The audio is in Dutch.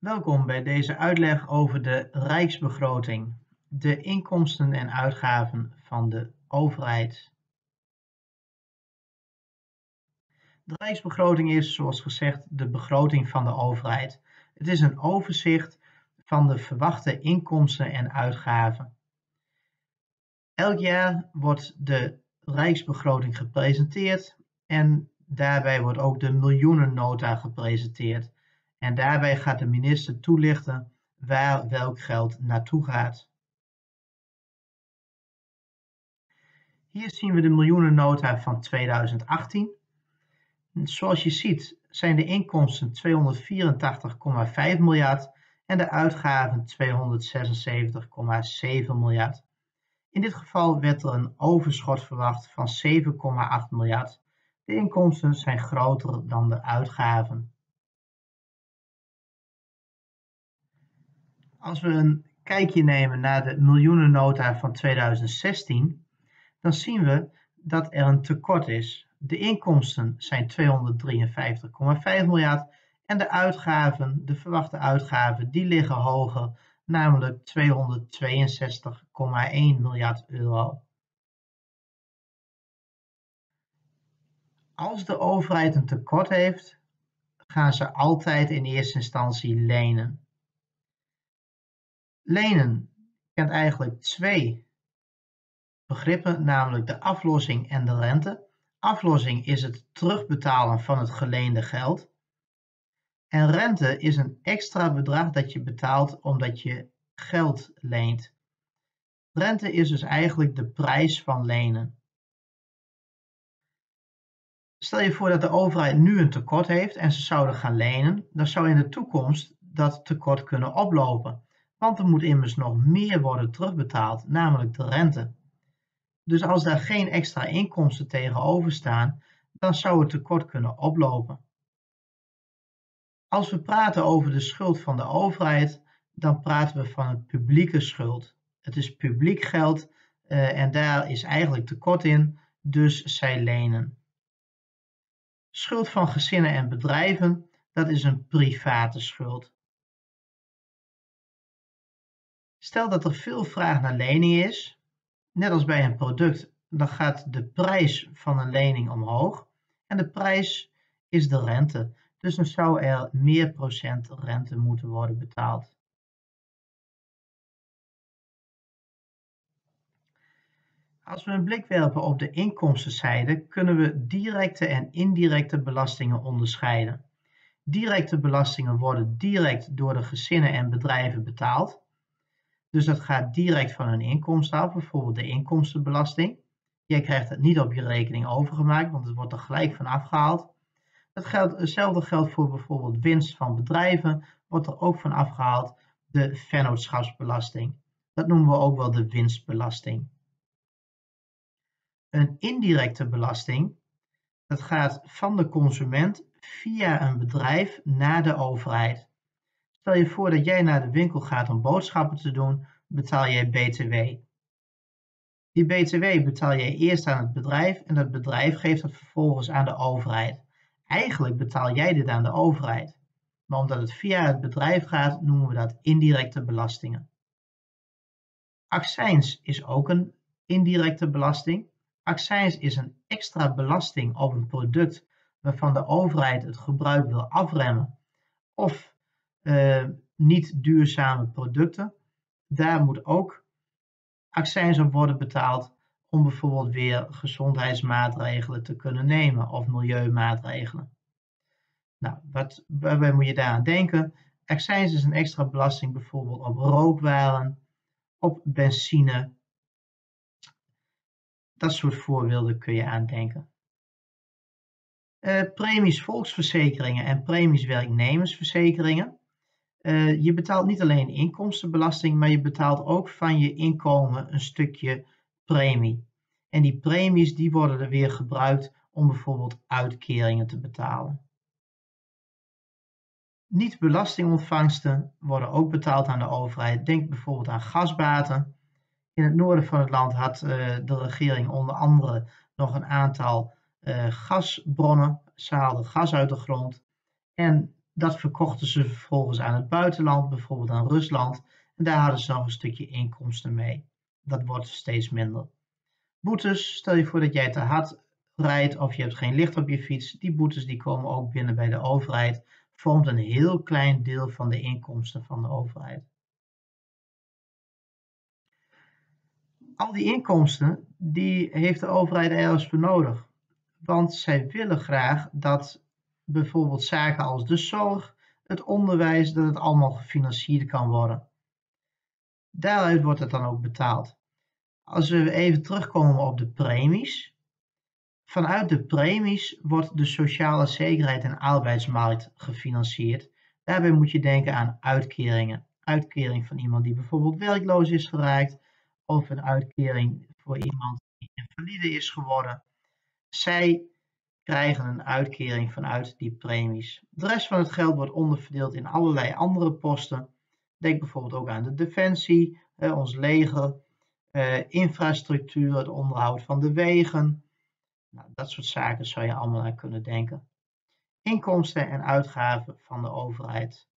Welkom bij deze uitleg over de Rijksbegroting, de inkomsten en uitgaven van de overheid. De Rijksbegroting is, zoals gezegd, de begroting van de overheid. Het is een overzicht van de verwachte inkomsten en uitgaven. Elk jaar wordt de Rijksbegroting gepresenteerd en daarbij wordt ook de miljoenennota gepresenteerd. En daarbij gaat de minister toelichten waar welk geld naartoe gaat. Hier zien we de miljoenennota van 2018. Zoals je ziet zijn de inkomsten 284,5 miljard en de uitgaven 276,7 miljard. In dit geval werd er een overschot verwacht van 7,8 miljard. De inkomsten zijn groter dan de uitgaven. Als we een kijkje nemen naar de miljoenennota van 2016, dan zien we dat er een tekort is. De inkomsten zijn 253,5 miljard en de uitgaven, de verwachte uitgaven, die liggen hoger, namelijk 262,1 miljard euro. Als de overheid een tekort heeft, gaan ze altijd in eerste instantie lenen. Lenen kent eigenlijk twee begrippen, namelijk de aflossing en de rente. Aflossing is het terugbetalen van het geleende geld. En rente is een extra bedrag dat je betaalt omdat je geld leent. Rente is dus eigenlijk de prijs van lenen. Stel je voor dat de overheid nu een tekort heeft en ze zouden gaan lenen, dan zou in de toekomst dat tekort kunnen oplopen. Want er moet immers nog meer worden terugbetaald, namelijk de rente. Dus als daar geen extra inkomsten tegenover staan, dan zou het tekort kunnen oplopen. Als we praten over de schuld van de overheid, dan praten we van een publieke schuld. Het is publiek geld uh, en daar is eigenlijk tekort in, dus zij lenen. Schuld van gezinnen en bedrijven, dat is een private schuld. Stel dat er veel vraag naar lening is, net als bij een product, dan gaat de prijs van een lening omhoog en de prijs is de rente. Dus dan zou er meer procent rente moeten worden betaald. Als we een blik werpen op de inkomstenzijde, kunnen we directe en indirecte belastingen onderscheiden. Directe belastingen worden direct door de gezinnen en bedrijven betaald. Dus dat gaat direct van hun inkomsten af, bijvoorbeeld de inkomstenbelasting. Jij krijgt het niet op je rekening overgemaakt, want het wordt er gelijk van afgehaald. Het geldt, hetzelfde geldt voor bijvoorbeeld winst van bedrijven, wordt er ook van afgehaald de vennootschapsbelasting. Dat noemen we ook wel de winstbelasting. Een indirecte belasting, dat gaat van de consument via een bedrijf naar de overheid. Stel je voor dat jij naar de winkel gaat om boodschappen te doen, betaal jij BTW. Die BTW betaal jij eerst aan het bedrijf en dat bedrijf geeft het vervolgens aan de overheid. Eigenlijk betaal jij dit aan de overheid. Maar omdat het via het bedrijf gaat, noemen we dat indirecte belastingen. Accijns is ook een indirecte belasting. Accijns is een extra belasting op een product waarvan de overheid het gebruik wil afremmen of uh, niet duurzame producten. Daar moet ook accijns op worden betaald om bijvoorbeeld weer gezondheidsmaatregelen te kunnen nemen of milieumaatregelen. Nou, wat, waarbij moet je daaraan denken? Accijns is een extra belasting bijvoorbeeld op rookwaren, op benzine. Dat soort voorbeelden kun je aandenken. Uh, premies volksverzekeringen en premies werknemersverzekeringen. Uh, je betaalt niet alleen inkomstenbelasting, maar je betaalt ook van je inkomen een stukje premie. En die premies die worden er weer gebruikt om bijvoorbeeld uitkeringen te betalen. Niet-belastingontvangsten worden ook betaald aan de overheid. Denk bijvoorbeeld aan gasbaten. In het noorden van het land had uh, de regering onder andere nog een aantal uh, gasbronnen. Ze haalden gas uit de grond. En dat verkochten ze vervolgens aan het buitenland, bijvoorbeeld aan Rusland. En daar hadden ze nog een stukje inkomsten mee. Dat wordt steeds minder. Boetes, stel je voor dat jij te hard rijdt of je hebt geen licht op je fiets. Die boetes die komen ook binnen bij de overheid. Vormt een heel klein deel van de inkomsten van de overheid. Al die inkomsten, die heeft de overheid ergens voor nodig. Want zij willen graag dat bijvoorbeeld zaken als de zorg, het onderwijs, dat het allemaal gefinancierd kan worden. Daaruit wordt het dan ook betaald. Als we even terugkomen op de premies. Vanuit de premies wordt de sociale zekerheid en arbeidsmarkt gefinancierd. Daarbij moet je denken aan uitkeringen. Uitkering van iemand die bijvoorbeeld werkloos is geraakt of een uitkering voor iemand die invalide is geworden. Zij krijgen een uitkering vanuit die premies. De rest van het geld wordt onderverdeeld in allerlei andere posten. Denk bijvoorbeeld ook aan de defensie, ons leger, eh, infrastructuur, het onderhoud van de wegen. Nou, dat soort zaken zou je allemaal aan kunnen denken. Inkomsten en uitgaven van de overheid.